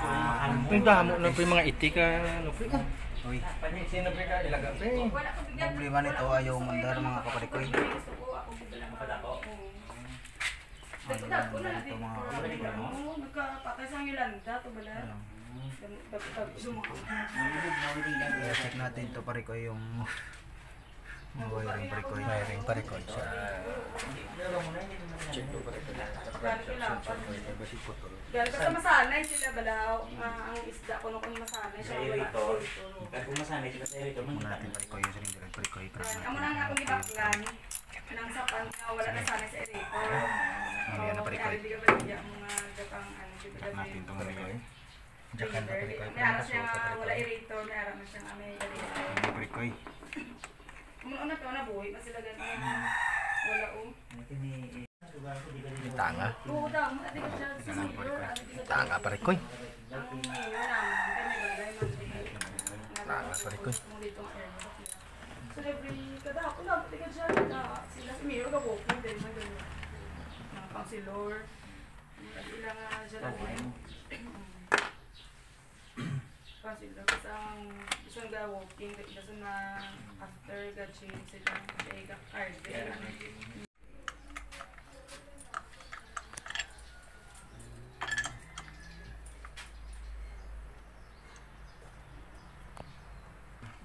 Ah, Yung damo na po yung mga itik ka, ano po. Uy, Sino pa ka ilaga eh. problema nito ayaw mandar mga kaparikoy. Ayaw mandar ito mga kaparikoy. Oo, nagkapatay sa Yolanda, to bala. Ano? Check natin ito parikoy yung mga wiring parikoy. Wiring parikoy sa check po pa rin. Galing kailangan. Galing ka sa masanay sila balaw. Nga ang isda ko nung masanay Sa siya. irito. Kasi kung masanay sila sa irito, Muna natin parikoy yung siling parikoy. Parikoy. Amo na nga akong gibaklan. Nang sapan nga wala na sanay sa erito. Mamaya na parikoy. Gatang ano, di ba Check natin itong parikoy. Jakan na parikoy. May aras siya wala irito, may aras na siya nga may erito. Hindi parikoy. Muna na to na buhay pa sila ganun. Wala. Tanga. Daw, ka ati ka Tanga kaya may bagay man. Tanga. Mo dito ang air. Celebrity kada ako lang, ati ka siya na sila si Miro ka walking din man ganun. Mga counselor. Mga ilang nga siya lang. Isang isang ga walking kasi na after ga change sila kay ga card.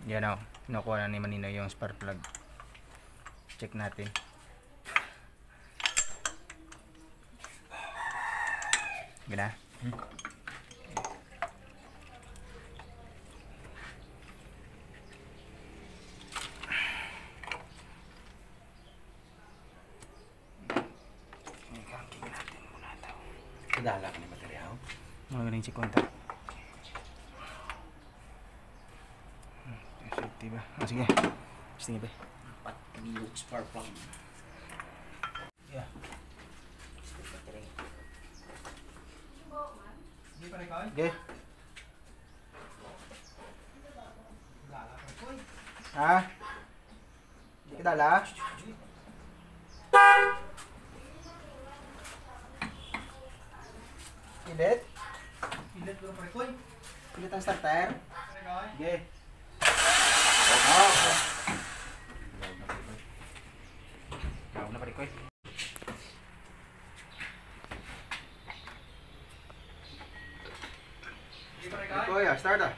Yan o. Nakuha na ni Manino yung spark plug. Check natin. Gana? Kadala ka ni baterya ho. Mga galing si konta. Safety ba? Ah, sige. Sige ba? Pat milk spark plug. Yeah. Baterya. Okay. Ha? Hindi ka Pilit? Pilit ko parikoy. Pilit ang starter? Sige. Gawin na parikoy. Parikoy ah, start ah.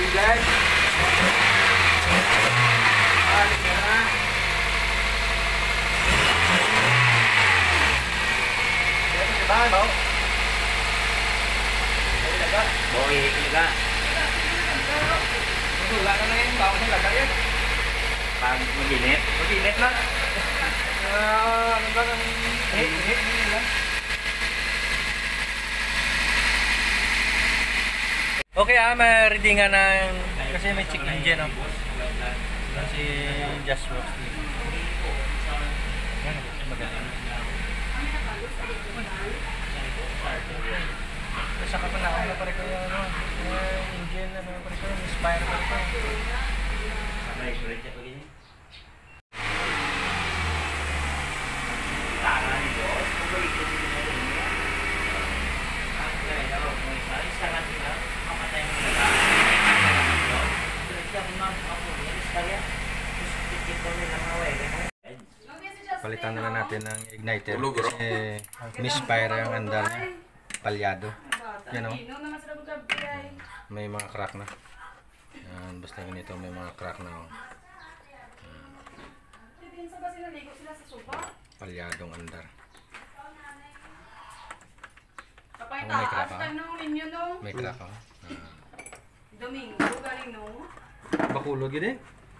Tinggal. Ah, tinggal na. Yan, diba, no? Ay, laga. Boy, ilaga. Wala na lang yung bawa ng laga yan. Pag maginit. Mag-init na. Ah, ano ba ang hit? Hit nila. Okay ah, ma-ready nga ng kasi may check engine oh. Kasi just works din. Yan, magaling. Sa kapanahon na pare ko yung ano, yung engine ano pare ko, yung spire pare ko. Sabay, kulit siya pag-init. Palitan na lang natin ng igniter kasi misfire ang andar niya. Palyado. Yan, oh. Ino naman sila magkabi ay. May mga crack na. Yan, basta ganito may mga crack na. Oh. Palyadong andar. Kapay Oh, may taas crack, ah. nung ninyo no. May crack oh. Ah. Domingo galing no. Bakulog yun eh.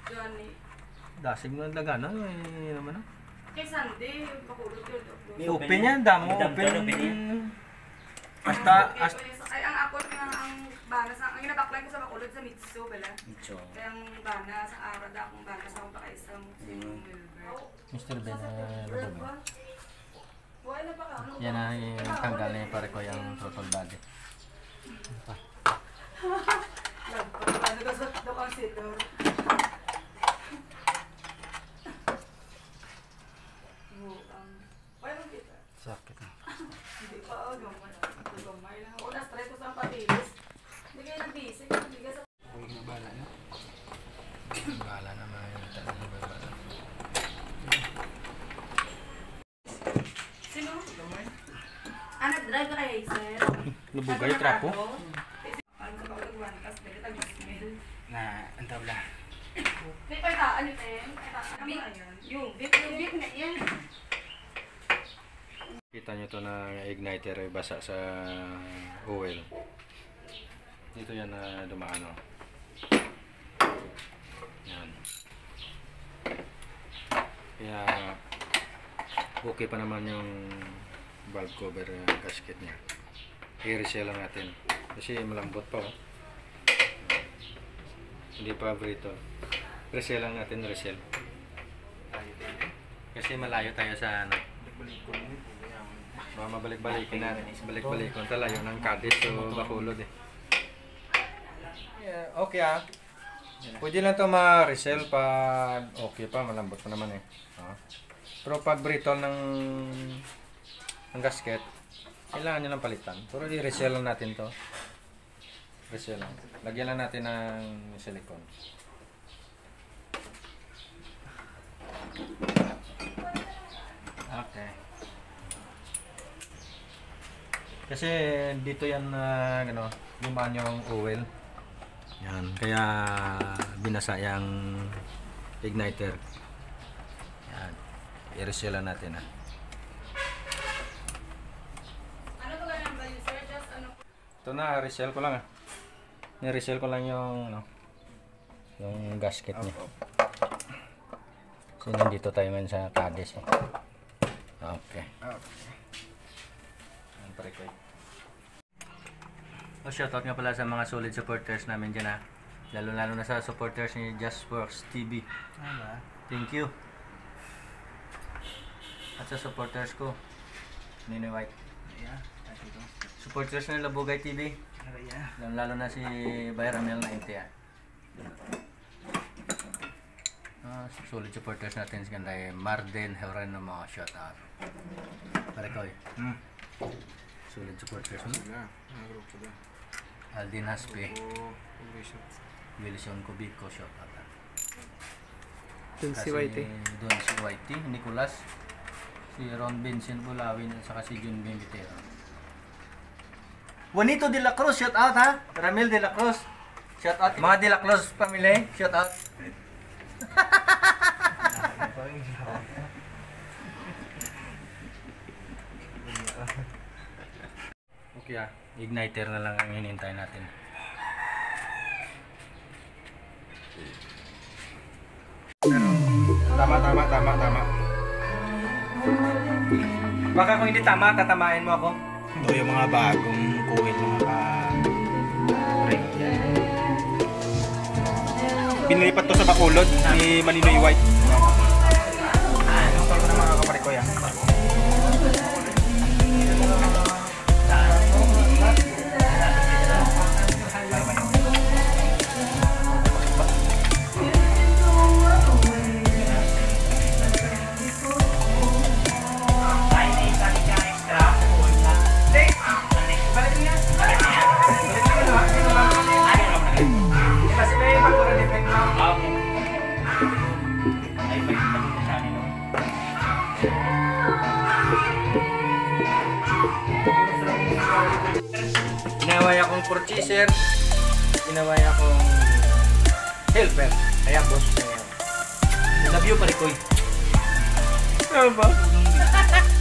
Johnny. Dasig mo ang laga na. Eh, naman ah. Kay Sunday, pakulog yun. May open yan, damo. May Open. Hasta, hasta. Ay, ang ako nga ang bana ginabaklan ko sa bakulod sa Mitsu bala. Mitso. Kaya ang bana sa araw da akong bana sa akong pakaisa mo si Wilbert. Mr. Ben, uh, na pa ka. ano? Yan na yung tanggal na yung pare ko yung throttle body. Lagpas. Ano ka sa daw ang concealer. Oh, um, paano kita? Sakit na. Hindi pa, oh, gamay. Gamay lang. Ako na-stress ko sa patilis. Hindi kayo nag-busy. Hindi ka sa... Huwag na bala na. Bala na mga yung talagang bala. Sino? Ah, kay Hazel? Lubugay, trapo. Na, ang tabla. May ni Pen. Ano ba yan? Yung, bit, yung bit na yan. Kita nyo to na igniter ay basa sa oil. Dito yan na dumaan oh. Yan. Kaya okay pa naman yung valve cover uh, gasket niya. I-resell lang natin. Kasi malambot pa oh. Hindi pa brito. Resell lang natin, resell. Kasi malayo tayo sa ano. Baka mabalik-balikin natin. Balik-balikin talayo ng Cadiz o Bacolod eh. Yeah, okay ah. Pwede lang ito ma-resell pag okay pa, malambot pa naman eh. Ah. Pero pag brittle ng ng gasket, kailangan nyo lang palitan. Pero i-resell lang natin to. Resell lang. Lagyan lang natin ng silicone. Okay. Kasi dito yan na ano, lumaan yung oil. Yan, kaya binasa yung igniter. Yan. I-resealan natin ah. Ano to ganyan ba yung sir? Just ano? Ito na, resell ko lang ah. Ni-resell ko lang yung ano, yung gasket niya. Kasi nandito tayo man sa Cadiz eh. Okay. Ang pare ko eh. Oh, shoutout nga pala sa mga solid supporters namin dyan ha. Lalo lalo na sa supporters ni Justworks TV. Ano ba? Thank you. At sa supporters ko, Nino White. Yeah, at ito. Supporters ng Labugay TV. Lalo, lalo na si Bayramel na NTA. Ah, solid supporters natin si ganda eh. Marden Heuren na mga shout out. Pare ko eh. Hmm. Solid supporters sila. Aldin Haspe. Wilson Cubico shout out. Dun si Kasi Whitey. Doon si Whitey, Nicolas, si Ron Vincent Bulawin at saka si Jun Bimbitero. Juanito de la Cruz, shout out ha. Ramil de la Cruz. Shout out. Mga de la Cruz family, shout out. Okay ah, igniter na lang ang hinintay natin. Tama, tama, tama, tama. Baka kung hindi tama, tatamain mo ako. Ito yung mga bagong kuwit mga ka... ring. Pinilipat to sa Bacolod ni Malinoy White. Ang tawag na mga kapare ko yan. Purchaser. Inaway akong helper. Kaya boss. I love you, Parikoy. Ano ba?